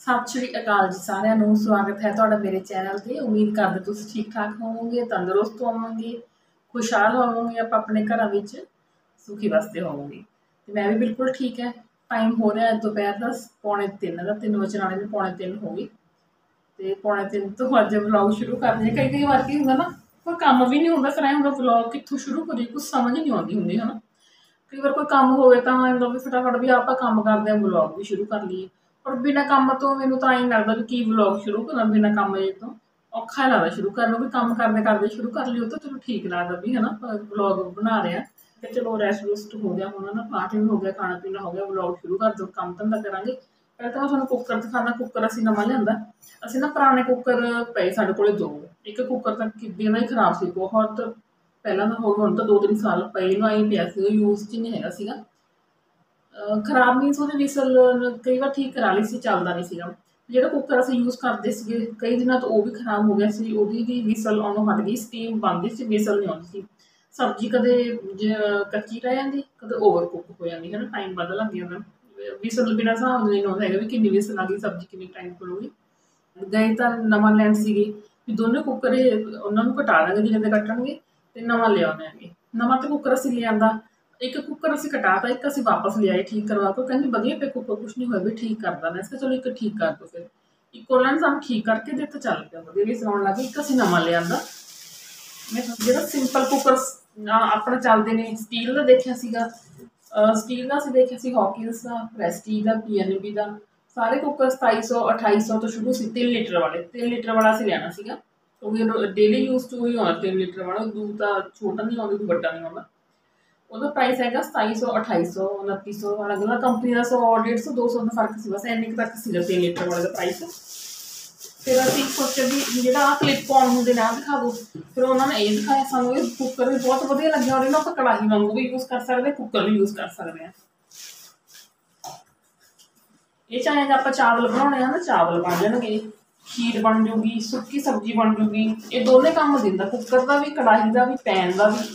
ਸਤਿ ਸ਼੍ਰੀ ਅਕਾਲ ਜੀ ਸਾਰਿਆਂ ਨੂੰ, ਸਵਾਗਤ ਹੈ ਤੁਹਾਡਾ ਮੇਰੇ ਚੈਨਲ ਤੇ। ਉਮੀਦ ਕਰਦੇ ਤੁਸੀਂ ਠੀਕ ਠਾਕ ਹੋਵੋਗੇ, ਤੰਦਰੁਸਤ ਹੋਵੋਗੇ, ਖੁਸ਼ਹਾਲ ਹੋਵੋਗੇ, ਆਪਾਂ ਆਪਣੇ ਘਰਾਂ ਵਿੱਚ ਸੁਖੀ ਵਸਦੇ ਹੋਵੋਗੇ। ਤੇ ਮੈਂ ਵੀ ਬਿਲਕੁਲ ਠੀਕ ਹੈ। ਟਾਈਮ ਹੋ ਰਿਹਾ ਦੁਪਹਿਰ ਦਾ, ਪੌਣੇ 3 ਦਾ 3 ਵਜੇ ਵਾਲੇ ਨੂੰ ਪੌਣੇ 3 ਹੋ ਗਈ ਤੇ ਪੌਣੇ 3 ਤੋਂ ਅੱਜ ਵਲੌਗ ਸ਼ੁਰੂ ਕਰਦੇ ਹਾਂ। ਕਈ ਕਈ ਵਾਰ ਕੀ ਹੁੰਦਾ ਨਾ, ਕੋਈ ਕੰਮ ਵੀ ਨਹੀਂ ਹੁੰਦਾ, ਫਿਰ ਐਂ ਹੁੰਦਾ ਵਲੌਗ ਕਿੱਥੋਂ ਸ਼ੁਰੂ ਕਰੀਏ ਕੁਝ ਸਮਝ ਨਹੀਂ ਆਉਂਦੀ ਹੁੰਦੀ, ਹਨਾ। ਕਈ ਵਾਰ ਕੋਈ ਕੰਮ ਹੋਵੇ ਤਾਂ ਐਂ ਹੁੰਦਾ ਵੀ ਫਟਾਫਟ ਵੀ ਆਪਾਂ ਕੰਮ ਕਰਦੇ ਹਾਂ ਵਲੌਗ ਵੀ ਸ਼ੁਰੂ ਕਰ ਲਈਏ। ਔਰ ਬਿਨਾ ਕੰਮ ਤੋਂ ਮੈਨੂੰ ਤਾਂ ਹੀ ਲੱਗਦਾ ਵੀ ਕੀ ਵਲੌਗ ਸ਼ੁਰੂ ਕਰਾਂ, ਬਿਨਾ ਕੰਮ ਜੇ ਤੋਂ। ਔਖਾ ਲੱਗਦਾ ਸ਼ੁਰੂ ਕਰਨ ਨੂੰ ਵੀ ਕੰਮ ਕਰਦੇ ਕਰਦੇ ਸ਼ੁਰੂ ਕਰ ਲਿਓ ਤਾਂ ਚਲੋ ਠੀਕ ਲੱਗਦਾ ਵੀ ਹਨਾ ਵਲੌਗ ਬਣਾ ਰਿਹਾ ਤੇ ਚਲੋ ਰੈਸਟ ਰੁਸਟ ਹੋ ਗਿਆ, ਹੁਣ ਨਾ ਪਾਠ ਵੀ ਹੋ ਗਿਆ ਖਾਣਾ ਪੀਣਾ ਹੋ ਗਿਆ ਵਲੌਗ ਸ਼ੁਰੂ ਕਰ ਦੋ ਕੰਮ ਧੰਦਾ ਕਰਾਂਗੇ। ਪਹਿਲਾਂ ਤਾਂ ਮੈਂ ਤੁਹਾਨੂੰ ਕੁੱਕਰ ਦਿਖਾਣਾ ਕੁੱਕਰ ਅਸੀਂ ਨਵਾਂ ਲਿਆਂਦਾ। ਅਸੀਂ ਨਾ ਪੁਰਾਣੇ ਕੁੱਕਰ ਪਏ ਸਾਡੇ ਕੋਲੇ ਦੋ। ਇੱਕ ਕੁੱਕਰ ਤਾਂ ਕਿੱਦਾਂ ਦਾ ਹੀ ਖਰਾਬ ਸੀ, ਬਹੁਤ। ਪਹਿਲਾਂ ਤਾਂ ਹੋ ਹੁਣ ਤਾਂ ਦੋ ਤਿੰਨ ਸਾਲ ਪਏ ਹੀ ਪਿਆ ਸੀ ਯੂਜ਼ 'ਚ ਨਹੀਂ ਹੈਗਾ ਸੀਗਾ। ਖਰਾਬ ਮੀਨਸ ਉਹਦੇ ਵਿਸਲ ਕਈ ਵਾਰ ਠੀਕ ਕਰਾ ਲਈ ਸੀ, ਚੱਲਦਾ ਨਹੀਂ ਸੀਗਾ। ਜਿਹੜਾ ਕੁੱਕਰ ਅਸੀਂ ਯੂਜ਼ ਕਰਦੇ ਸੀਗੇ, ਕਈ ਦਿਨਾਂ ਤੋਂ ਉਹ ਵੀ ਖਰਾਬ ਹੋ ਗਿਆ ਸੀ, ਉਹਦੀ ਵੀ ਵਿਸਲ ਆਉਣੋਂ ਹਟ ਗਈ ਸਟੀਮ ਬੰਦੀ ਸੀ ਵਿਸਲ ਨਹੀਂ ਆਉਂਦੀ ਸੀ। ਸਬਜ਼ੀ ਕਦੇ ਕੱਚੀ ਰਹਿ ਜਾਂਦੀ, ਕਦੇ ਓਵਰ ਕੁੱਕ ਹੋ ਜਾਂਦੀ ਹੈ ਨਾ ਟਾਈਮ ਵੱਧ ਲੱਗ ਜਾਂਦਾ। ਵਿਸਲ ਬਿਨਾਂ ਹਿਸਾਬ ਨਹੀਂ ਆਉਂਦਾ ਹੈਗਾ ਵੀ ਕਿੰਨੀ ਵਿਸਲ ਆ ਗਈ, ਸਬਜ਼ੀ ਕਿੰਨੀ ਟਾਈਮ ਕਰੂਗੀ ਗਏ ਤਾਂ ਨਵਾਂ ਲੈਣ ਸੀਗੇ, ਵੀ ਦੋਨੇ ਕੁੱਕਰ ਉਹਨਾਂ ਨੂੰ ਘਟਾ ਦਾਂਗੇ ਜਿਹਨਾਂ ਦੇ ਕੱਟਣਗੇ, ਤੇ ਨਵਾਂ ਲਿਆਉਣੇ ਹੈਗੇ ਨਵਾਂ ਤੇ ਕੁੱਕਰ ਅਸੀਂ ਲਿਆਂਦਾ ਇੱਕ ਕੁੱਕਰ ਅਸੀਂ ਕਟਾਤਾ ਇੱਕ ਅਸੀਂ ਵਾਪਸ ਲਿਆਏ ਠੀਕ ਕਰਵਾ ਕੇ ਕਹਿੰਦੇ ਵਧੀਆ ਪੇ ਕੁੱਕਰ ਕੁਛ ਨਹੀਂ ਹੋਇਆ, ਵੀ ਠੀਕ ਕਰਦਾ ਨਾ ਇਸ ਚਲੋ ਇੱਕ ਠੀਕ ਕਰ ਦੋ ਫਿਰ। ਇੱਕ ਉਹਨਾਂ ਨੇ ਸਾਨੂੰ ਠੀਕ ਕਰਕੇ ਦਿੱਤਾ ਚੱਲ ਪਿਆ। ਵਧੀਆ ਵੀ ਸਰਾਉਣ ਲੱਗੇ ਇੱਕ ਅਸੀਂ ਨਵਾਂ ਲਿਆਂਦਾ। ਮੈਂ ਜਿਹੜਾ ਸਿੰਪਲ ਕੁੱਕਰ ਆਪਣਾ ਚੱਲਦੇ ਨੇ ਸਟੀਲ ਦਾ ਦੇਖਿਆ ਸੀਗਾ। ਸਟੀਲ ਦਾ ਅਸੀਂ ਦੇਖਿਆ ਸੀ ਹੌਕਿੰਸ ਦਾ ਪ੍ਰੈਸਟੀ ਦਾ ਪੀਐਨਬੀ ਦਾ। ਸਾਰੇ ਕੁੱਕਰ 2700 2800 ਤੋਂ ਸ਼ੁਰੂ ਸੀ 3 ਲੀਟਰ ਵਾਲੇ। 3 ਲੀਟਰ ਵਾਲਾ ਅਸੀਂ ਲੈਣਾ ਸੀਗਾ। ਕਿਉਂਕਿ ਡੇਲੀ ਯੂਜ਼ ਟੂ ਹੀ ਹੋਣਾ 3 ਲੀਟਰ ਵਾਲਾ। ਦੂਰ ਤਾਂ ਛੋਟਾ ਨਹੀਂ ਆਉਂਦਾ ਕੋਈ ਵੱਡਾ ਨਹੀਂ ਆਉਂਦਾ। ਉਹਦਾ ਪ੍ਰਾਈਸ ਹੈਗਾ 2700 2800 2900 ਅਲੱਗ ਅਲੱਗ ਕੰਪਨੀ ਦਾ 100 150 200 ਦਾ ਫ਼ਰਕ ਸੀ, ਬਸ ਇੰਨੇ ਤੱਕ ਸੀਗਾ 3 ਲੀਟਰ ਵਾਲੇ ਦਾ ਪ੍ਰਾਈਸ ਫਿਰ ਅਸੀਂ ਸੋਚਿਆ ਵੀ ਜਿਹੜਾ ਆ ਕਲਿੱਪ ਆਨ ਹੁੰਦੇ ਨੇ ਆ ਦਿਖਾ ਦੋ ਫਿਰ ਉਹਨਾਂ ਨੇ ਇਹ ਦਿਖਾਇਆ ਸਾਨੂੰ, ਇਹ ਕੁੱਕਰ ਵੀ ਬਹੁਤ ਵਧੀਆ ਲੱਗਿਆ ਔਰ ਇਹਨਾਂ ਆਪਾਂ ਕੜਾਹੀ ਵਾਂਗੂ ਵੀ ਯੂਜ਼ ਕਰ ਸਕਦੇ ਕੁੱਕਰ ਵੀ ਯੂਜ਼ ਕਰ ਸਕਦੇ ਆ। ਇਹ ਚਾਹੇ ਜੇ ਆਪਾਂ ਚਾਵਲ ਬਣਾਉਣੇ ਆ ਨਾ, ਚਾਵਲ ਬਣ ਜਾਣਗੇ, ਖੀਰ ਬਣ ਜੂਗੀ, ਸੁੱਕੀ ਸਬਜ਼ੀ ਬਣ ਜੂਗੀ, ਇਹ ਦੋਨੇ ਕੰਮ ਦਿੰਦਾ ਕੁੱਕਰ ਦਾ ਵੀ, ਕੜਾਹੀ ਦਾ ਵੀ ਪੈਨ ਦਾ ਵੀ,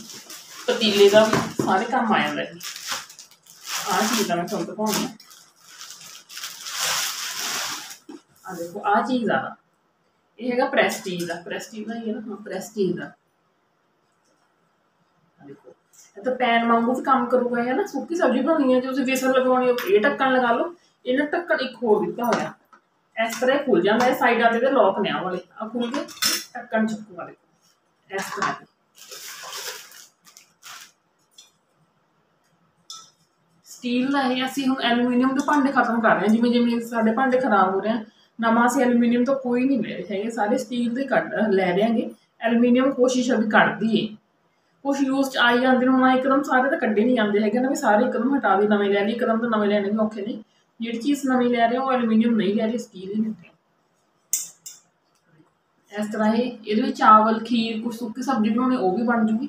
ਪਤੀਲੇ ਦਾ ਵੀ। ਸਾਰੇ ਕੰਮ ਆ ਜਾਂਦਾ ਜੀ ਆਹ ਚੀਜ਼ ਦਾ ਮੈਂ ਤੁਹਾਨੂੰ ਦਿਖਾਉਣੀ ਆ। ਆ ਦੇਖੋ ਆ ਚੀਜ਼ ਆ। ਇਹ ਹੈਗਾ ਪ੍ਰੈਸਟੀਜ ਦਾ। ਪ੍ਰੈਸਟੀਜ ਦਾ ਹੀ ਹੈ ਨਾ ਹਾਂ ਪ੍ਰੈਸਟੀਜ ਦਾ। ਦੇਖੋ, ਇਹ ਤਾਂ ਪੈਨ ਵਾਂਗੂ ਵੀ ਕੰਮ ਕਰੂਗਾ ਹੈ ਨਾ, ਸੁੱਕੀ ਸਬਜ਼ੀ ਬਣਾਉਣੀ ਹੈ ਜੇ ਤੁਸੀਂ ਵੇਸਣ ਲਗਾਉਣੀ ਹੈ ਇਹ ਢੱਕਣ ਲਗਾ ਲਓ। ਇਹਨਾਂ ਢੱਕਣ ਇੱਕ ਹੋਰ ਦਿੱਤਾ ਹੋਇਆ। ਇਸ ਤਰ੍ਹਾਂ ਖੁੱਲ ਜਾਂਦਾ ਹੈ ਸਾਈਡਾਂ ਤੇ ਤੇ ਲੋਕ ਨੇ ਆ ਵਾਲੇ। ਆ ਖੁੱਲ ਕੇ ਢੱਕਣ ਚੁੱਕੂ ਵਾਲੇ। ਇਸ ਤਰ੍ਹਾਂ। ਸਟੀਲ ਦਾ ਇਹ ਅਸੀਂ ਹੁਣ ਐਲੂਮੀਨੀਅਮ ਦੇ ਭਾਂਡੇ ਖਤਮ ਕਰ ਰਹੇ ਹਾਂ। ਜਿਵੇਂ ਜਿਵੇਂ ਸਾਡੇ ਭਾਂਡੇ ਖਰਾਬ ਹੋ ਰਹੇ ਆ, ਨਵਾਂ ਅਸੀਂ ਐਲੂਮੀਨੀਅਮ ਤੋਂ ਕੋਈ ਨਹੀਂ ਲੈ ਰਹੇ ਹੈਗੇ, ਸਾਰੇ ਸਟੀਲ ਦੇ ਕੱਢ ਲੈ ਰਹੇ ਰਹੇਗੇ ਐਲੂਮੀਨੀਅਮ ਕੋਸ਼ਿਸ਼ ਅਭੀ ਕੱਢਦੀ ਦਈਏ ਕੁਝ ਯੂਜ਼ ਚ ਆਈ ਜਾਂਦੇ ਨੇ, ਹੁਣ ਇੱਕਦਮ ਸਾਰੇ ਤਾਂ ਕੱਢੇ ਨਹੀਂ ਜਾਂਦੇ ਹੈਗੇ ਨਾ, ਵੀ ਸਾਰੇ ਇੱਕਦਮ ਹਟਾ ਦੇ, ਨਵੇਂ ਲੈ ਲਈ ਇੱਕਦਮ ਤਾਂ ਨਵੇਂ ਲੈਣੇ ਵੀ ਔਖੇ ਨੇ। ਜਿਹੜੀ ਚੀਜ਼ ਨਵੀਂ ਲੈ ਰਹੇ ਹੋ, ਉਹ ਐਲੂਮੀਨੀਅਮ ਨਹੀਂ ਲੈ ਰਹੇ ਸਟੀਲ ਹੀ ਲੈਂਦੇ ਇਸ ਤਰ੍ਹਾਂ ਇਹ, ਇਹਦੇ ਵਿੱਚ ਚਾਵਲ, ਖੀਰ ਕੁਝ ਸੁੱਕੀ ਸਬਜ਼ੀ ਬਣਾਉਣੀ, ਉਹ ਵੀ ਬਣ ਜੂਗੀ।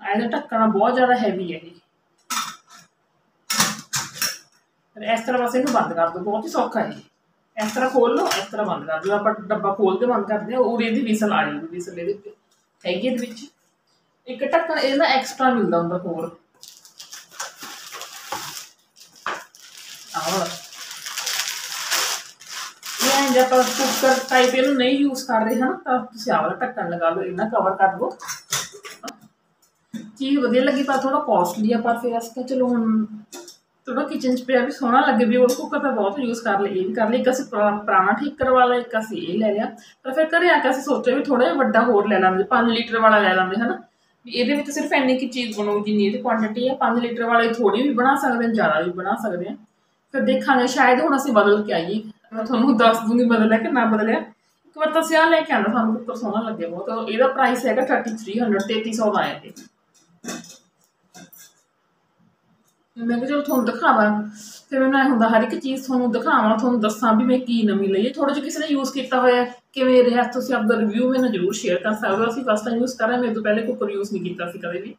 ਇਹਦਾ ਢੱਕਣਾ ਬਹੁਤ ਜ਼ਿਆਦਾ ਹੈਵੀ ਹੈ ਇਹ ਫਿਰ ਇਸ ਤਰ੍ਹਾਂ ਬਸ ਇਹਨੂੰ ਬੰਦ ਕਰ ਦੋ ਬਹੁਤ ਹੀ ਸੌਖਾ ਹੈ। ਇਸ ਤਰ੍ਹਾਂ ਖੋਲ ਲਓ, ਇਸ ਤਰ੍ਹਾਂ ਬੰਦ ਕਰ ਦਿਓ। ਆਪਾਂ ਡੱਬਾ ਖੋਲ ਕੇ ਬੰਦ ਕਰਦੇ ਹਾਂ, ਉਹ ਇਹਦੀ ਵਿਸਲ ਆ ਜਾਂਦੀ ਵਿਸਲ ਇਹਦੇ ਵਿੱਚ ਹੈਗੀ ਇਹਦੇ ਵਿੱਚ। ਇੱਕ ਢੱਕਣ ਇਹਦਾ ਐਕਸਟਰਾ ਮਿਲਦਾ ਹੁੰਦਾ ਹੋਰ। ਆਹ। ਇਹ ਜੇ ਆਪਾਂ ਕੁੱਕਰ ਟਾਈਪ ਇਹਨੂੰ ਨਹੀਂ ਯੂਜ਼ ਕਰ ਰਹੇ ਹਾਂ ਤਾਂ ਤੁਸੀਂ ਆਹ ਵਾਲਾ ਢੱਕਣ ਲਗਾ ਲਓ ਇਹਨਾਂ ਕਵਰ ਕਰ ਦਿਓ ਚੀਜ਼ ਵਧੀਆ ਲੱਗੀ, ਪਰ ਥੋੜਾ ਕਾਸਟਲੀ ਆ, ਪਰ ਫਿਰ ਅਸੀਂ ਚਲੋ ਹੁਣ ਥੋੜਾ ਕਿਚਨ 'ਚ ਪਿਆ ਵੀ ਸੋਹਣਾ ਲੱਗੇ ਵੀ ਉਹ ਕੁੱਕਰ ਤਾਂ ਬਹੁਤ ਯੂਜ਼ ਕਰ ਲਈ ਇਹ ਵੀ ਕਰ ਲਈ ਇੱਕ ਅਸੀਂ ਪੁਰਾਣਾ ਠੀਕ ਕਰਵਾ ਲਿਆ, ਇੱਕ ਅਸੀਂ ਇਹ ਲੈ ਲਿਆ। ਪਰ ਫਿਰ ਘਰੇ ਆ ਕੇ ਅਸੀਂ ਸੋਚਿਆ ਵੀ ਥੋੜਾ ਜਿਹਾ ਵੱਡਾ ਹੋਰ ਲੈ ਲਾਂਗੇ 5 ਲੀਟਰ ਵਾਲਾ ਲੈ ਲਾਂਗੇ, ਹਨਾ। ਵੀ ਇਹਦੇ ਵਿੱਚ ਸਿਰਫ ਇੰਨੀ ਕੀ ਚੀਜ਼ ਬਣੂਗੀ ਜਿੰਨੀ ਇਹਦੀ ਕੁਆਂਟੀਟੀ ਹੈ 5 ਲੀਟਰ ਵਾਲੇ ਥੋੜੀ ਵੀ ਬਣਾ ਸਕਦੇ ਹਾਂ ਜ਼ਿਆਦਾ ਵੀ ਬਣਾ ਸਕਦੇ ਹਾਂ ਫਿਰ ਦੇਖਾਂਗੇ, ਸ਼ਾਇਦ ਹੁਣ ਅਸੀਂ ਬਦਲ ਕੇ ਆਈਏ। ਮੈਂ ਤੁਹਾਨੂੰ ਦੱਸ ਦੂੰਗੀ ਬਦਲਿਆ ਕਿ ਨਾ ਬਦਲਿਆ। ਇੱਕ ਵਾਰ ਤਾਂ ਸਿਆ ਲੈ ਕੇ ਆਣਾ ਸਾਨੂੰ ਕੁੱਕਰ ਸੋਹਣਾ ਲੱਗੇ ਬਹੁਤ। ਇਹਦਾ ਪ੍ਰਾਈਸ ਹੈਗਾ 3300 3300 ਦਾ ਆਇਆ ਇਹ। ਮੈਂ ਕਿਹਾ ਚਲੋ ਤੁਹਾਨੂੰ ਦਿਖਾਵਾਂ। ਫਿਰ ਮੈਨੂੰ ਐ ਹੁੰਦਾ ਹਰ ਇੱਕ ਚੀਜ਼ ਤੁਹਾਨੂੰ ਦਿਖਾਵਾਂ, ਤੁਹਾਨੂੰ ਦੱਸਾਂ ਵੀ ਮੈਂ ਕੀ ਨਵੀਂ ਲਈ ਹੈ। ਥੋੜਾ ਜਿਹਾ ਕਿਸੇ ਨੇ ਯੂਜ਼ ਕੀਤਾ ਹੋਇਆ ਕਿਵੇਂ ਰਿਹਾ ਤੁਸੀਂ ਆਪਦਾ ਰਿਵਿਊ ਮੈਨੂੰ ਜ਼ਰੂਰ ਸ਼ੇਅਰ ਕਰ ਸਕਦੇ ਹੋ। ਅਸੀਂ ਫਸਟ ਟਾਈਮ ਯੂਜ਼ ਕਰ ਰਹੇ ਮੇਰੇ ਤੋਂ ਪਹਿਲੇ ਕੁੱਕਰ ਯੂਜ਼ ਨਹੀਂ ਕੀਤਾ ਸੀ ਕਦੇ ਵੀ।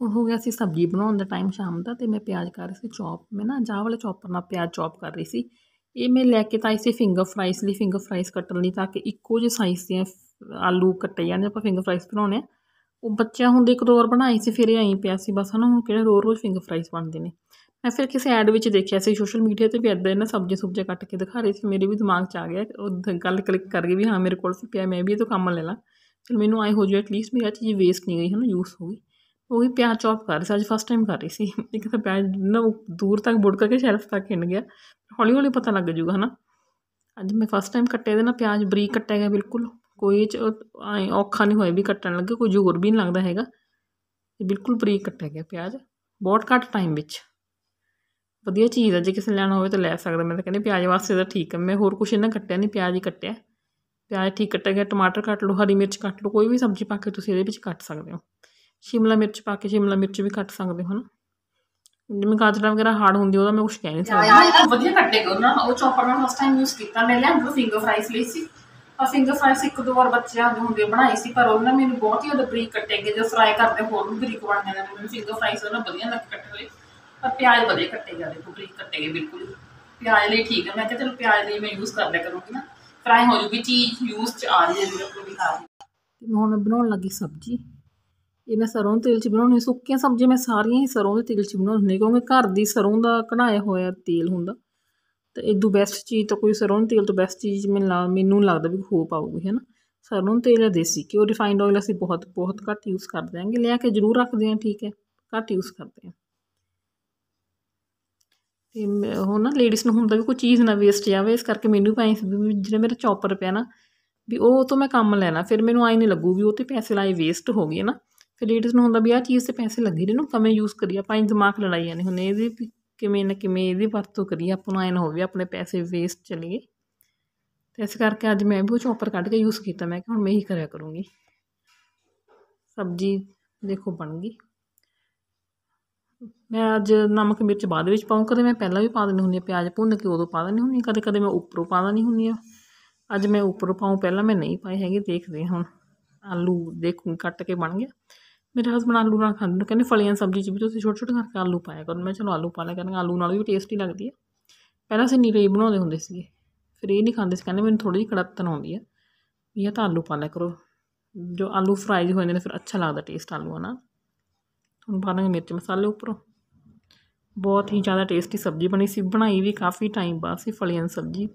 ਉਹ ਹੋ ਗਿਆ ਸੀ ਸਬਜ਼ੀ ਬਣਾਉਣ ਦਾ ਟਾਈਮ ਸ਼ਾਮ ਦਾ ਤੇ ਮੈਂ ਪਿਆਜ਼ ਕਰ ਰਹੀ ਸੀ ਚੌਪ ਮੈਂ ਨਾ ਚਾਹ ਵਾਲੇ ਚੌਪਰ ਨਾਲ ਪਿਆਜ਼ ਚੌਪ ਕਰ ਰਹੀ ਸੀ। ਇਹ ਮੈਂ ਲੈ ਕੇ ਤਾਂ ਇਸੇ ਫਿੰਗਰ ਫਰਾਈਸ ਲਈ ਫਿੰਗਰ ਫਰਾਈਸ ਕੱਟਣ ਲਈ ਤਾਂ ਕਿ ਇੱਕੋ ਜਿਹੇ ਸਾਈਜ਼ ਦੇ ਆਲੂ ਕੱਟੇ ਜਾਂਦੇ ਆਪਾਂ ਫਿੰਗਰ ਫਰਾਈਸ ਬਣਾਉਣੇ ਆ ਉਹ ਬੱਚਿਆਂ ਹੁੰਦੇ ਇੱਕ ਦੋ ਵਾਰ ਬਣਾਈ ਸੀ, ਫਿਰ ਇਹ ਐਂ ਪਿਆ ਸੀ, ਬਸ ਹਨਾ, ਹੁਣ ਕਿਹੜੇ ਰੋਜ਼ ਰੋਜ਼ ਫਿੰਗਰ ਫਰਾਈਜ਼ ਬਣਦੇ ਨੇ। ਮੈਂ ਫਿਰ ਕਿਸੇ ਐਡ ਵਿੱਚ ਦੇਖਿਆ ਸੀ ਸੋਸ਼ਲ ਮੀਡੀਆ ਤੇ ਵੀ ਇਦਾਂ ਇਹਨਾਂ ਸਬਜ਼ੀ ਸੁਬਜ਼ੀਆਂ ਕੱਟ ਕੇ ਦਿਖਾ ਰਹੇ ਸੀ, ਮੇਰੇ ਵੀ ਦਿਮਾਗ 'ਚ ਆ ਗਿਆ, ਉਹ ਗੱਲ ਕਲਿੱਕ ਕਰ ਗਈ ਵੀ ਹਾਂ ਮੇਰੇ ਕੋਲ ਸੀ ਪਿਆ, ਮੈਂ ਵੀ ਇਹ ਤੋਂ ਕੰਮ ਲੈ ਲਾਂ। ਚਲ ਮੈਨੂੰ ਆਏ ਹੋ ਜਾਏ ਐਟਲੀਸਟ ਮੇਰੀ ਚੀਜ਼ ਵੇਸਟ ਨਹੀਂ ਗਈ ਹੈ ਨਾ ਯੂਜ਼ ਹੋ ਗਈ। ਉਹ ਵੀ ਪਿਆਜ਼ ਚੌਪ ਕਰ ਰਹੀ ਸੀ, ਅੱਜ ਫਸਟ ਟਾਈਮ ਕਰ ਰਹੀ ਸੀ। ਇੱਕ ਤਾਂ ਪਿਆਜ਼ ਨਾ ਦੂਰ ਤੱਕ ਬੁੜ ਕੇ ਸ਼ੈਲਫ ਤੱਕ ਖਿੰਡ ਗਿਆ। ਹੌਲੀ ਹੌਲੀ ਪਤਾ ਲੱਗ ਜੂਗਾ ਹਨਾ। ਅੱਜ ਮੈਂ ਫਸਟ ਟਾਈਮ ਕੱਟੇ ਦੇ ਨਾ, ਪਿਆਜ਼ ਬਰੀਕ ਕੱਟਿਆ ਗਿਆ ਬਿਲਕੁਲ। ਕੋਈ ਚ ਔਖਾ ਨਹੀਂ ਹੋਇਆ ਵੀ ਕੱਟਣ ਲੱਗੇ, ਕੋਈ ਜ਼ੋਰ ਵੀ ਨਹੀਂ ਲੱਗਦਾ ਹੈਗਾ। ਬਿਲਕੁਲ ਬਰੀਕ ਕੱਟਿਆ ਗਿਆ ਪਿਆਜ਼, ਬਹੁਤ ਘੱਟ ਟਾਈਮ ਵਿੱਚ। ਵਧੀਆ ਚੀਜ਼ ਹੈ ਜੇ ਕਿਸੇ ਲੈਣਾ ਹੋਵੇ ਤਾਂ ਲੈ ਸਕਦਾ। ਮੈਂ ਤਾਂ ਕਹਿੰਦੀ ਪਿਆਜ਼ ਵਾਸਤੇ ਤਾਂ ਠੀਕ ਹੈ ਮੈਂ ਹੋਰ ਕੁਝ ਇਹਨਾਂ ਕੱਟਿਆ ਨਹੀਂ ਪਿਆਜ਼ ਹੀ ਕੱਟਿਆ। ਪਿਆਜ਼ ਠੀਕ ਕੱਟਿਆ ਗਿਆ, ਟਮਾਟਰ ਕੱਟ ਲਓ, ਹਰੀ ਮਿਰਚ ਕੱਟ ਲਓ, ਕੋਈ ਵੀ ਸਬਜ਼ੀ ਪਾ ਕੇ ਤੁਸੀਂ ਇਹਦੇ ਵਿੱਚ ਕੱਟ ਸਕਦੇ ਹੋ। ਸ਼ਿਮਲਾ ਮਿਰਚ ਪਾ ਕੇ ਸ਼ਿਮਲਾ ਮਿਰਚ ਵੀ ਕੱਟ ਸਕਦੇ ਹੋ ਨਾ ਜਿਵੇਂ ਗਾਜਰਾਂ ਵਗੈਰਾ ਹਾਰਡ ਹੁੰਦੀ ਉਹਦਾ ਮੈਂ ਕੁਝ ਕਹਿ ਨਹੀਂ ਸਕਦੀ। ਵਧੀਆ ਕੱਟੇਗਾ ਨਾ। ਉਹ ਚੌਪਰ ਮੈਂ ਫਸਟ ਟਾਈਮ ਯੂਜ਼ ਕੀਤਾ। ਮੈਂ ਲਿਆਂਦਾ ਫਿੰਗਰ ਫਰਾਈਜ਼ ਲਈ ਸੀ। ਆ ਫਿੰਗਰ ਫਰਾਈਜ਼ ਇੱਕ ਦੋ ਵਾਰ ਬੱਚਿਆਂ ਦੇ ਹੁੰਦੇ ਬਣਾਈ ਸੀ, ਪਰ ਉਹਨਾਂ ਮੈਨੂੰ ਬਹੁਤ ਹੀ ਜ਼ਿਆਦਾ ਬਰੀਕ ਕੱਟੇ ਗਏ ਜੇ ਫਰਾਈ ਕਰਦੇ ਹੋਰ ਵੀ ਬਰੀਕ ਬਣ ਜਾਂਦੇ ਨੇ, ਮੈਨੂੰ ਫਿੰਗਰ ਫਰਾਈਜ਼ ਉਹਨਾਂ ਵਧੀਆ ਲੱਗ ਕੱਟੇ ਹੋਏ ਪਰ ਪਿਆਜ਼ ਵਧੀਆ ਕੱਟੇ ਗਏ ਦੇਖੋ ਬਰੀਕ ਕੱਟੇ ਗਏ ਬਿਲਕੁਲ। ਪਿਆਜ਼ ਲਈ ਠੀਕ ਹੈ ਮੈਂ ਕਿਹਾ ਚਲੋ ਪਿਆਜ਼ ਲਈ ਮੈਂ ਯੂਜ਼ ਕਰ ਲਿਆ ਕਰੂੰਗੀ ਨਾ। ਫਰਾਈ ਹੋ ਜੂਗੀ ਚੀਜ਼ ਯੂਜ਼ ਚ ਆ ਰਹੀ ਹੈ ਬਿਲਕੁਲ ਵੀ ਖਾ ਤੇ ਮੈਂ ਹੁਣ ਬਣਾਉਣ ਲੱਗੀ ਸਬਜ਼ੀ। ਇਹ ਮੈਂ ਸਰੋਂ ਦੇ ਤੇਲ 'ਚ ਬਣਾਉਣੀ ਸੁੱਕੀਆਂ ਸਬਜ਼ੀਆਂ ਮੈਂ ਸਾਰੀਆਂ ਹੀ ਸਰੋਂ ਦੇ ਤੇਲ 'ਚ ਬਣਾਉਂਦੀ ਕਿਉਂਕਿ ਘਰ ਦੀ ਸਰੋਂ ਦਾ ਕਢਾਇਆ ਹੋਇਆ ਤੇਲ ਹੁੰਦਾ। ਤੇ ਇਦੋਂ ਬੈਸਟ ਚੀਜ਼ ਤਾਂ ਕੋਈ ਸਰੋਂ ਤੇਲ ਤੋਂ ਬੈਸਟ ਚੀਜ਼ ਮੈਨੂੰ ਮੈਨੂੰ ਲੱਗਦਾ ਵੀ ਹੋ ਪਾਊਗੀ ਹੈ ਨਾ ਸਰੋਂ ਤੇਲ ਹੈ ਦੇਸੀ ਘਿਓ ਰਿਫਾਈਨਡ ਆਇਲ ਅਸੀਂ ਬਹੁਤ ਬਹੁਤ ਘੱਟ ਯੂਜ਼ ਕਰਦੇ ਆਂਗੇ ਲਿਆ ਕੇ ਜ਼ਰੂਰ ਰੱਖਦੇ ਹਾਂ, ਠੀਕ ਹੈ, ਘੱਟ ਯੂਜ਼ ਕਰਦੇ ਆਂ ਤੇ ਉਹ ਨਾ ਲੇਡੀਜ਼ ਨੂੰ ਹੁੰਦਾ ਵੀ ਕੋਈ ਚੀਜ਼ ਨਾ ਵੇਸਟ ਜਾਵੇ, ਇਸ ਕਰਕੇ ਮੈਨੂੰ ਪਾਈ ਜਿਹੜਾ ਮੇਰਾ ਚੌਪਰ ਪਿਆ ਨਾ, ਵੀ ਉਹ ਤੋਂ ਮੈਂ ਕੰਮ ਲੈਣਾ, ਫਿਰ ਮੈਨੂੰ ਆਈ ਨਹੀਂ ਲੱਗੂ ਵੀ ਉਹ ਤੇ ਪੈਸੇ ਲਾਏ ਵੇਸਟ ਹੋ ਗਏ ਨਾ ਫਿਰ ਲੇਡੀਜ਼ ਨੂੰ ਹੁੰਦਾ ਵੀ ਆਹ ਚੀਜ਼ ਤੇ ਪੈਸੇ ਲੱਗੇ ਨੇ ਨੂੰ ਕਮੇ ਯੂਜ਼ ਕਰੀਏ? ਆਪਾਂ ਦਿਮਾਗ ਲੜਾਈ ਜਾਂਦੇ ਹੁੰਦੇ ਇਹਦੇ ਵੀ ਕਿਵੇਂ ਨਾ ਕਿਵੇਂ ਇਹਦੀ ਵਰਤੋਂ ਕਰੀਏ, ਆਪਾਂ ਨੂੰ ਐ ਨਾ ਹੋਵੇ ਆਪਣੇ ਪੈਸੇ ਵੇਸਟ ਚਲੇ ਗਏ। ਤੇ ਇਸ ਕਰਕੇ ਅੱਜ ਮੈਂ ਵੀ ਉਹ ਚੌਪਰ ਕੱਢ ਕੇ ਯੂਜ਼ ਕੀਤਾ, ਮੈਂ ਕਿ ਹੁਣ ਮੈਂ ਹੀ ਕਰਿਆ ਕਰੂੰਗੀ। ਸਬਜ਼ੀ ਦੇਖੋ ਬਣ ਗਈ। ਮੈਂ ਅੱਜ ਨਮਕ ਮਿਰਚ ਬਾਅਦ ਵਿੱਚ ਪਾਉਂ ਕਦੇ ਮੈਂ ਪਹਿਲਾਂ ਵੀ ਪਾ ਦਿੰਦੀ ਹੁੰਦੀ ਆ ਪਿਆਜ਼ ਭੁੰਨ ਕੇ ਉਦੋਂ ਪਾ ਦਿੰਦੀ ਹੁੰਦੀ ਕਦੇ ਕਦੇ ਮੈਂ ਉੱਪਰੋਂ ਪਾ ਦਿੰਦੀ ਹੁੰਦੀ ਆ ਅੱਜ ਮੈਂ ਉੱਪਰੋਂ ਪਾਉਂ ਪਹਿਲਾਂ ਮੈਂ ਨਹੀਂ ਪਾਏ ਹੈਗੇ, ਦੇਖਦੇ ਹੁਣ। ਆਲੂ ਦੇਖੂ, ਕੱਟ ਕੇ ਬਣ ਗਿਆ। ਮੇਰੇ ਹਸਬੰਦ ਆਲੂ ਨਾਲ ਖਾਂਦੇ ਨੇ, ਕਹਿੰਦੇ ਫਲੀਆਂ ਸਬਜ਼ੀ 'ਚ ਵੀ ਤੁਸੀਂ ਛੋਟੇ ਛੋਟੇ ਕਰਕੇ ਆਲੂ ਪਾਇਆ ਕਰੋ। ਮੈਂ ਚਲੋ ਆਲੂ ਪਾ ਲਿਆ ਕਰਾਂਗੇ ਆਲੂ ਨਾਲ ਵੀ ਟੇਸਟੀ ਲੱਗਦੀ ਹੈ ਪਹਿਲਾਂ ਅਸੀਂ ਨੀਰੇ ਬਣਾਉਂਦੇ ਹੁੰਦੇ ਸੀਗੇ, ਫਿਰ ਇਹ ਨਹੀਂ ਖਾਂਦੇ ਸੀ, ਕਹਿੰਦੇ ਮੈਨੂੰ ਥੋੜੀ ਜਿਹੀ ਕੜੱਤਨ ਆਉਂਦੀ ਹੈ ਵੀ ਇਹ ਤਾਂ ਆਲੂ ਪਾ ਲਿਆ ਕਰੋ। ਜੋ ਆਲੂ ਫਰਾਈ ਹੋ ਜਾਂਦੇ ਨੇ, ਫਿਰ ਅੱਛਾ ਲੱਗਦਾ ਟੇਸਟ ਆਲੂਆਂ ਨਾਲ। ਹੁਣ ਪਾ ਦਾਂਗੇ ਮਿਰਚ ਮਸਾਲੇ ਉੱਪਰੋਂ। ਬਹੁਤ ਹੀ ਜ਼ਿਆਦਾ ਟੇਸਟੀ ਸਬਜ਼ੀ ਬਣੀ ਸੀ, ਬਣਾਈ ਵੀ ਕਾਫੀ ਟਾਈਮ ਬਾਅਦ ਸੀ ਫਲੀਆਂ ਸਬਜ਼ੀ।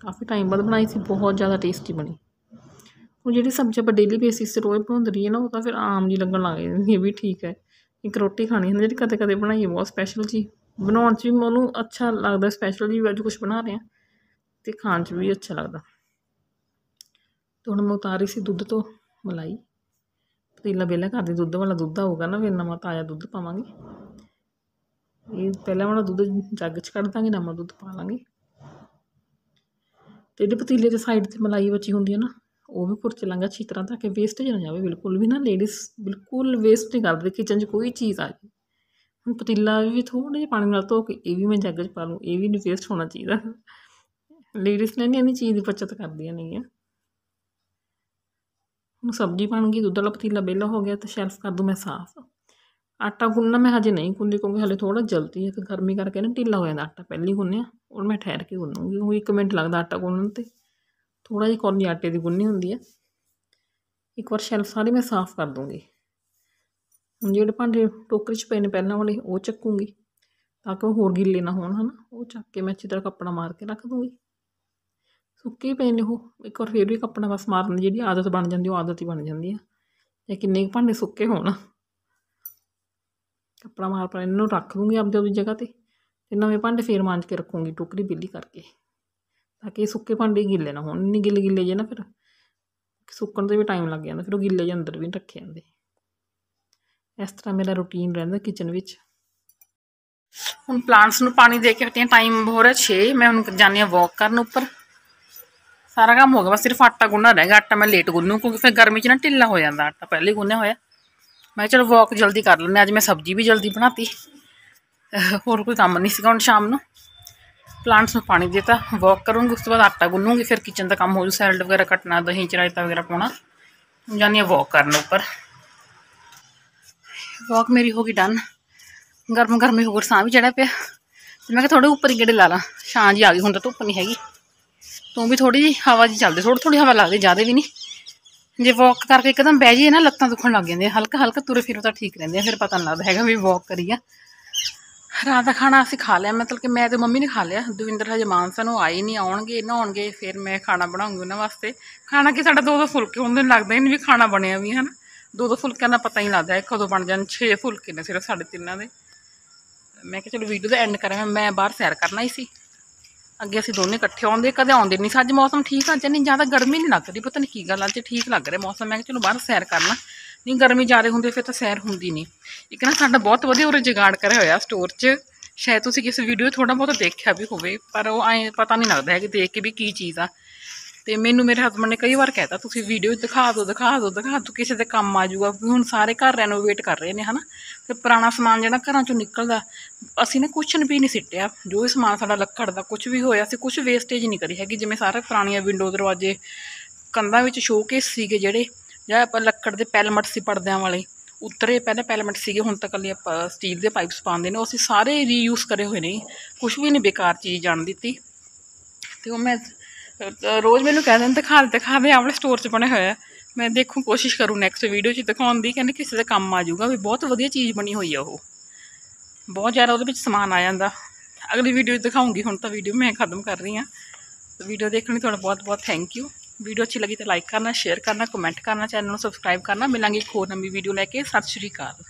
ਕਾਫੀ ਟਾਈਮ ਬਾਅਦ ਬਣਾਈ ਸੀ, ਬਹੁਤ ਜ਼ਿਆਦਾ ਟੇਸਟੀ ਬਣੀ। ਉਹ ਜਿਹੜੀ ਸਬਜ਼ੀ ਆਪਾਂ ਡੇਲੀ ਬੇਸਿਸ 'ਤੇ ਰੋਜ਼ ਬਣਾਉਂਦੇ ਰਹੀਏ ਨਾ, ਉਹ ਤਾਂ ਫਿਰ ਆਮ ਜੀ ਲੱਗਣ ਲੱਗ ਜਾਂਦੀ ਹੈ ਵੀ ਠੀਕ ਹੈ। ਇੱਕ ਰੋਟੀ ਖਾਣੀ ਹੁੰਦੀ ਜਿਹੜੀ ਕਦੇ ਕਦੇ ਬਣਾਈਏ, ਬਹੁਤ ਸਪੈਸ਼ਲ ਜੀ। ਬਣਾਉਣ 'ਚ ਵੀ ਮੈਨੂੰ ਅੱਛਾ ਲੱਗਦਾ ਸਪੈਸ਼ਲ ਜੀ ਅੱਜ ਕੁਝ ਬਣਾ ਰਹੇ ਹਾਂ ਤੇ ਖਾਣ 'ਚ ਵੀ ਅੱਛਾ ਲੱਗਦਾ। ਤੇ ਹੁਣ ਮੈਂ ਉਤਾਰੀ ਸੀ ਦੁੱਧ ਤੋਂ ਮਲਾਈ। ਪਤੀਲਾ ਵਿਹਲਾ ਕਰਦੀ ਦੁੱਧ ਵਾਲਾ ਦੁੱਧ ਆਊਗਾ ਨਾ, ਫਿਰ ਨਵਾਂ ਤਾਜ਼ਾ ਦੁੱਧ ਪਾਵਾਂਗੇ। ਇਹ ਪਹਿਲਾਂ ਵਾਲਾ ਦੁੱਧ ਜੱਗ 'ਚ ਕੱਢ ਦਾਂਗੇ, ਨਵਾਂ ਦੁੱਧ ਪਾ ਲਾਂਗੇ। ਤੇ ਜਿਹੜੇ ਪਤੀਲੇ ਦੇ ਸਾਈਡ ਤੇ ਮਲਾਈ ਬਚੀ ਹੁੰਦੀ ਹੈ ਨਾ ਉਹ ਵੀ ਪੁਰ ਲਾਂਗਾ ਅੱਛੀ ਤਰ੍ਹਾਂ ਤਾਂ ਕਿ ਵੇਸਟ ਨਾ ਜਾਵੇ, ਬਿਲਕੁਲ ਵੀ ਨਾ ਲੇਡੀਜ਼ ਬਿਲਕੁਲ ਵੇਸਟ ਨਹੀਂ ਕਰਦੇ ਕਿਚਨ 'ਚ ਕੋਈ ਚੀਜ਼ ਆ ਜਾਵੇ ਹੁਣ ਪਤੀਲਾ ਵੀ ਥੋੜ੍ਹਾ ਜਿਹਾ ਪਾਣੀ ਨਾਲ ਧੋ ਕੇ ਇਹ ਵੀ ਮੈਂ ਜੱਗ 'ਚ ਪਾ ਲੂੰ ਇਹ ਵੀ ਨਹੀਂ ਵੇਸਟ ਹੋਣਾ ਚਾਹੀਦਾ। ਲੇਡੀਜ਼ ਨੇ ਨਹੀਂ ਇੰਨੀ ਚੀਜ਼ ਦੀ ਬਚਤ ਕਰਦੀਆਂ ਨਹੀਂ ਆ ਹੁਣ ਸਬਜ਼ੀ ਬਣ ਗਈ, ਦੁੱਧ ਵਾਲਾ ਪਤੀਲਾ ਬੇਲਾ ਹੋ ਗਿਆ, ਤੇ ਸ਼ੈਲਫ ਕਰ ਦੂੰ ਮੈਂ ਸਾਫ਼। ਆਟਾ ਗੁੰਨਣਾ ਮੈਂ ਹਜੇ ਨਹੀਂ ਗੁੰਦੀ ਕਿਉਂਕਿ ਹਲੇ ਥੋੜਾ ਜਲਦੀ ਹੈ ਤੇ ਗਰਮੀ ਕਰਕੇ ਨਾ ਢਿੱਲਾ ਹੋ ਜਾਂਦਾ ਆਟਾ, ਪਹਿਲੀ ਗੁੰਨਿਆ ਔਰ ਮੈਂ ਠਹਿਰ ਕੇ ਗੁੰਨੂੰਗੀ, ਉਹ 1 ਮਿੰਟ ਲੱਗਦਾ ਆਟਾ ਗੁੰਨਣ ਤੇ। ਥੋੜਾ ਜਿਹਾ ਕੌਲੀ ਆਟੇ ਦੀ ਗੁੰਨੀ ਹੁੰਦੀ ਹੈ ਇੱਕ ਵਾਰ ਸ਼ੈਲਫ ਸਾਰੀ ਮੈਂ ਸਾਫ਼ ਕਰ ਦੂੰਗੀ। ਹੁਣ ਜਿਹੜੇ ਭਾਂਡੇ ਟੋਕਰੀ 'ਚ ਪਏ ਨੇ ਪਹਿਲਾਂ ਵਾਲੇ, ਉਹ ਚੱਕੂੰਗੀ ਤਾਂ ਕਿ ਉਹ ਹੋਰ ਗਿੱਲੇ ਨਾ ਹੋਣ, ਹਨਾ। ਉਹ ਚੱਕ ਕੇ ਮੈਂ ਅੱਛੀ ਤਰ੍ਹਾਂ ਕੱਪੜਾ ਮਾਰ ਕੇ ਰੱਖ ਦੂੰਗੀ। ਸੁੱਕੇ ਪਏ ਨੇ ਉਹ। ਇੱਕ ਵਾਰ ਫੇਰ ਵੀ ਕੱਪੜਾ ਬਸ ਮਾਰਨ ਦੀ ਜਿਹੜੀ ਆਦਤ ਬਣ ਜਾਂਦੀ, ਉਹ ਆਦਤ ਹੀ ਬਣ ਜਾਂਦੀ ਆ। ਜਾਂ ਕਿੰਨੇ ਭਾਂਡੇ ਸੁੱਕੇ ਹੋਣ। ਕੱਪੜਾ ਮਾਰ ਪਰ ਇਹਨੂੰ ਰੱਖ ਦੂੰਗੀ ਆਪਦੇ ਆਪਦੀ ਜਗ੍ਹਾ ਤੇ ਤੇ ਨਵੇਂ ਭਾਂਡੇ ਫੇਰ ਮਾਂਜ ਕੇ ਰੱਖੂੰਗੀ ਟੋਕਰੀ ਬਿੱਲੀ ਕਰਕੇ। ਤਾਂ ਕਿ ਸੁੱਕੇ ਭਾਂਡੇ ਗਿੱਲੇ ਨਾ ਹੋਣ ਨਹੀਂ ਗਿੱਲੇ ਗਿੱਲੇ ਜੇ ਨਾ ਫਿਰ। ਸੁੱਕਣ ਤੇ ਵੀ ਟਾਈਮ ਲੱਗ ਜਾਂਦਾ, ਫਿਰ ਉਹ ਗਿੱਲੇ ਜੇ ਅੰਦਰ ਵੀ ਨਹੀਂ ਰੱਖੇ ਜਾਂਦੇ। ਇਸ ਤਰ੍ਹਾਂ ਮੇਰਾ ਰੁਟੀਨ ਰਹਿੰਦਾ ਕਿਚਨ ਵਿੱਚ। ਹੁਣ ਪਲਾਂਟਸ ਨੂੰ ਪਾਣੀ ਦੇ ਕੇ ਹਟੀਆਂ ਟਾਈਮ ਹੋ ਰਿਹਾ 6 ਮੈਂ ਹੁਣ ਜਾਣੀ ਆ ਵਾਕ ਕਰਨ ਉੱਪਰ। ਸਾਰਾ ਕੰਮ ਹੋ ਗਿਆ, ਬਸ ਸਿਰਫ ਆਟਾ ਗੁੰਨਣਾ ਰਹਿ ਗਿਆ, ਆਟਾ ਮੈਂ ਲੇਟ ਗੁੰਨੂ, ਕਿਉਂਕਿ ਫਿਰ ਗਰਮੀ 'ਚ ਨਾ ਢਿੱਲਾ ਹੋ ਜਾਂਦਾ, ਆਟਾ ਪਹਿਲੇ ਗੁੰਨਿਆ ਹੋਇਆ। ਮੈਂ ਚਲੋ ਵਾਕ ਜਲਦੀ ਕਰ ਲੈਂਦੇ ਅੱਜ ਮੈਂ ਸਬਜ਼ੀ ਵੀ ਜਲਦੀ ਬਣਾਤੀ। ਹੋਰ ਕੋਈ ਕੰਮ ਨਹੀਂ ਸੀਗਾ ਹੁਣ ਸ਼ਾਮ ਨੂੰ। ਪਲਾਂਟਸ ਨੂੰ ਪਾਣੀ ਦਿੱਤਾ ਵਾਕ ਕਰੂੰਗੀ, ਉਸ ਤੋਂ ਬਾਅਦ ਆਟਾ ਗੁੰਨੂਗੀ, ਫਿਰ ਕਿਚਨ ਦਾ ਕੰਮ ਹੋ ਜੂ ਸੈਲਡ ਵਗੈਰਾ ਕੱਟਣਾ, ਦਹੀਂ ਚਰਾਇਤਾ ਵਗੈਰਾ ਪਾਉਣਾ। ਜਾਨੀ ਆ ਵਾਕ ਕਰਨ ਉੱਪਰ। ਵਾਕ ਮੇਰੀ ਹੋ ਗਈ ਡਨ ਗਰਮ ਗਰਮੀ ਹੋਰ ਸਾਹ ਵੀ ਚੜਿਆ ਪਿਆ। ਤੇ ਮੈਂ ਕਿਹਾ ਥੋੜੇ ਉੱਪਰ ਹੀ ਗੇੜੇ ਲਾ ਲਾਂ। ਛਾਂ ਜੀ ਆ ਗਈ, ਹੁਣ ਤਾਂ ਧੁੱਪ ਨਹੀਂ ਹੈਗੀ। ਤੂੰ ਵੀ ਥੋੜੀ ਜੀ ਹਵਾ ਜੀ ਚੱਲਦੀ ਥੋੜੀ ਥੋੜੀ ਹਵਾ ਲੱਗਦੀ, ਜ਼ਿਆਦਾ ਵੀ ਨਹੀਂ ਜੇ ਵਾਕ ਕਰਕੇ ਇੱਕਦਮ ਬਹਿ ਜਾਈਏ ਨਾ, ਲੱਤਾਂ ਦੁਖਣ ਲੱਗ ਜਾਂਦੀਆਂ, ਹਲਕਾ ਹਲਕਾ ਤੁਰੇ ਫਿਰੋ ਤਾਂ ਠੀਕ ਰਹਿੰਦੇ ਆ, ਫਿਰ ਪਤਾ ਨਹੀਂ ਲੱਗਦਾ ਹੈਗਾ ਵੀ ਵਾਕ ਆ। ਰਾਤ ਦਾ ਖਾਣਾ ਅਸੀਂ ਖਾ ਲਿਆ, ਮਤਲਬ ਕਿ ਮੈਂ ਤੇ ਮੰਮੀ ਨੇ ਖਾ ਲਿਆ। ਦਵਿੰਦਰ ਹਜੇ ਮਾਨਸਾ ਨੂੰ ਆਏ ਨਹੀਂ, ਆਉਣਗੇ, ਨਹਾਉਣਗੇ, ਫਿਰ ਮੈਂ ਖਾਣਾ ਬਣਾਉਂਗੀ ਉਹਨਾਂ ਵਾਸਤੇ। ਖਾਣਾ ਕਿ ਸਾਡਾ ਦੋ ਦੋ ਫੁਲਕੇ ਹੁੰਦੇ ਨੇ ਲੱਗਦਾ ਹੀ ਨਹੀਂ ਵੀ ਖਾਣਾ ਬਣਿਆ ਵੀ ਹੈ ਨਾ ਦੋ ਦੋ ਫੁਲਕਿਆਂ ਦਾ ਪਤਾ ਹੀ ਨਹੀਂ ਲੱਗਦਾ ਇਹ ਕਦੋਂ ਬਣ ਜਾਣ 6 ਫੁਲਕੇ ਨੇ ਸਿਰਫ ਸਾਡੇ ਤਿੰਨਾਂ ਦੇ। ਮੈਂ ਕਿਹਾ ਚਲੋ ਵੀਡੀਓ ਦਾ ਐਂਡ ਕਰਾਂ, ਮੈਂ ਬਾਹਰ ਸੈਰ ਕਰਨਾ ਹੀ ਸੀ। ਅੱਗੇ ਅਸੀਂ ਦੋਨੇ ਇਕੱਠੇ ਆਉਂਦੇ, ਕਦੇ ਆਉਂਦੇ ਨਹੀਂ ਸੀ। ਅੱਜ ਮੌਸਮ ਠੀਕ ਆ, ਅੱਜ ਨਹੀਂ ਜ਼ਿਆਦਾ ਗਰਮੀ ਨਹੀਂ ਲੱਗਦੀ, ਪਤਾ ਨਹੀਂ ਕੀ ਗੱਲ ਅੱਜ ਠੀਕ ਲੱਗ ਰਿਹਾ ਮੌਸਮ। ਮੈਂ ਕਿਹਾ ਚਲੋ ਬਾਹਰ ਸੈਰ ਕਰਨਾ। ਨਹੀਂ, ਗਰਮੀ ਜ਼ਿਆਦਾ ਹੁੰਦੀ, ਫਿਰ ਤਾਂ ਸੈਰ ਹੁੰਦੀ ਨਹੀਂ। ਇੱਕ ਨਾ ਸਾਡਾ ਬਹੁਤ ਵਧੀਆ ਉਰੇ ਜਗਾੜ ਕਰਿਆ ਹੋਇਆ ਸਟੋਰ 'ਚ। ਸ਼ਾਇਦ ਤੁਸੀਂ ਕਿਸੇ ਵੀਡੀਓ ਥੋੜਾ ਬਹੁਤ ਦੇਖਿਆ ਵੀ ਹੋਵੇ, ਪਰ ਉਹ ਐ ਪਤਾ ਨਹੀਂ ਲੱਗਦਾ ਹੈ ਕਿ ਦੇਖ ਕੇ ਵੀ ਕੀ ਚੀਜ਼ ਆ। ਤੇ ਮੈਨੂੰ ਮੇਰੇ ਹਸਬੰਡ ਨੇ ਕਈ ਵਾਰ ਕਹਿਤਾ, ਤੁਸੀਂ ਵੀਡੀਓ ਦਿਖਾ ਦਿਓ ਦਿਖਾ ਦਿਓ ਦਿਖਾ ਦਿਓ, ਕਿਸੇ ਦੇ ਕੰਮ ਆ ਜਾਊਗਾ ਵੀ ਹੁਣ ਸਾਰੇ ਘਰ ਰੈਨੋਵੇਟ ਕਰ ਰਹੇ ਨੇ, ਹਨਾ? ਤੇ ਪੁਰਾਣਾ ਸਮਾਨ ਜਿਹੜਾ ਘਰਾਂ ਚੋਂ ਨਿਕਲਦਾ, ਅਸੀਂ ਨੇ ਕੁਛ ਵੀ ਨਹੀਂ ਸਿੱਟਿਆ। ਜੋ ਵੀ ਸਮਾਨ ਸਾਡਾ ਲੱਕੜ ਦਾ ਕੁਝ ਵੀ ਹੋਇਆ, ਅਸੀਂ ਕੁਝ ਵੇਸਟੇਜ ਨਹੀਂ ਕਰੀ ਹੈਗੀ। ਜਿਵੇਂ ਸਾਰੇ ਪੁਰਾਣੀਆਂ ਵਿੰਡੋ ਦਰਵਾਜ਼ੇ ਕੰਧਾਂ ਵਿੱਚ ਸ਼ੋਕੇਸ ਸੀਗੇ ਜਿਹੜੇ ਜਾਂ ਆਪਾਂ ਲੱਕੜ ਦੇ ਪੈਲਮਟ ਸੀ ਪਰਦਿਆਂ ਵਾਲੇ, ਉੱਤਰੇ ਪਹਿਲਾਂ ਪੈਲਮਟ ਸੀਗੇ, ਹੁਣ ਤਾਂ ਕੱਲੀ ਆਪਾਂ ਸਟੀਲ ਦੇ ਪਾਈਪਸ ਪਾਉਂਦੇ ਨੇ, ਉਹ ਅਸੀਂ ਸਾਰੇ ਰੀਯੂਜ਼ ਕਰੇ ਹੋਏ ਨੇ ਕੁਝ ਵੀ ਨਹੀਂ ਬੇਕਾਰ ਚੀਜ਼ ਜਾਣ ਦਿੱਤੀ। ਤੇ ਉਹ ਮੈਂ ਰੋਜ਼ ਮੈਨੂੰ ਕਹਿੰਦੇ ਨੇ, ਦਿਖਾ ਦੇ ਦਿਖਾ ਦੇ, ਆਪਣੇ ਸਟੋਰ 'ਚ ਬਣੇ ਹੋਇਆ ਮੈਂ ਦੇਖੂ, ਕੋਸ਼ਿਸ਼ ਕਰੂੰ ਨੈਕਸਟ ਵੀਡੀਓ 'ਚ ਦਿਖਾਉਣ ਦੀ, ਕਹਿੰਦੇ ਕਿਸੇ ਦੇ ਕੰਮ ਆ ਜਾਊਗਾ, ਵੀ ਬਹੁਤ ਵਧੀਆ ਚੀਜ਼ ਬਣੀ ਹੋਈ ਆ ਉਹ। ਬਹੁਤ ਜ਼ਿਆਦਾ ਉਹਦੇ ਵਿੱਚ ਸਮਾਨ ਆ ਜਾਂਦਾ। ਅਗਲੀ ਵੀਡੀਓ 'ਚ ਦਿਖਾਉਂਗੀ, ਹੁਣ ਤਾਂ ਵੀਡੀਓ ਮੈਂ ਖਤਮ ਕਰ ਰਹੀ ਹਾਂ। ਵੀਡੀਓ ਦੇਖਣ ਲਈ ਤੁਹਾਡਾ ਬਹੁਤ ਬਹੁਤ ਥੈਂਕ ਯੂ ਵੀਡੀਓ ਅੱਛੀ ਲੱਗੀ ਤਾਂ ਲਾਈਕ ਕਰਨਾ ਸ਼ੇਅਰ ਕਰਨਾ ਕਮੈਂਟ ਕਰਨਾ ਚੈਨਲ ਨੂੰ ਸਬਸਕ੍ਰਾਈਬ ਕਰਨਾ। ਮਿਲਾਂਗੇ ਇੱਕ ਹੋਰ ਨਵੀਂ ਵੀਡੀਓ ਲੈ ਕੇ। ਸਤਿ ਸ਼੍ਰੀ ਅਕਾਲ।